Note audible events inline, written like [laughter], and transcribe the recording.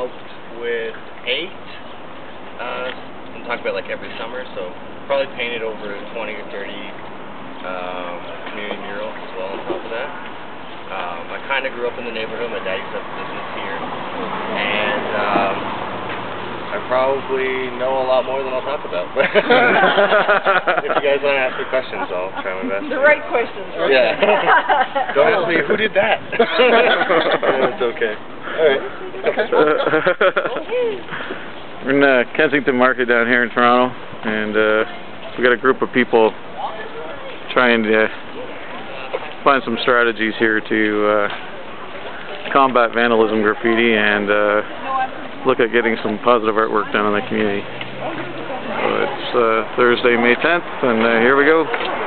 out with eight. Uh, I'm talking about like every summer, so probably painted over 20 or 30 um, community murals as well on top of that. Um, I kind of grew up in the neighborhood. My dad used business here, and probably know a lot more than I'll talk about. [laughs] if you guys want to ask me questions, I'll try my best. The right questions, right? Yeah. Don't ask me who did that. [laughs] it's okay. All right. We're in uh, Kensington Market down here in Toronto, and uh, we got a group of people trying to find some strategies here to uh, combat vandalism graffiti and uh, look at getting some positive artwork done in the community. So it's uh, Thursday, May 10th, and uh, here we go.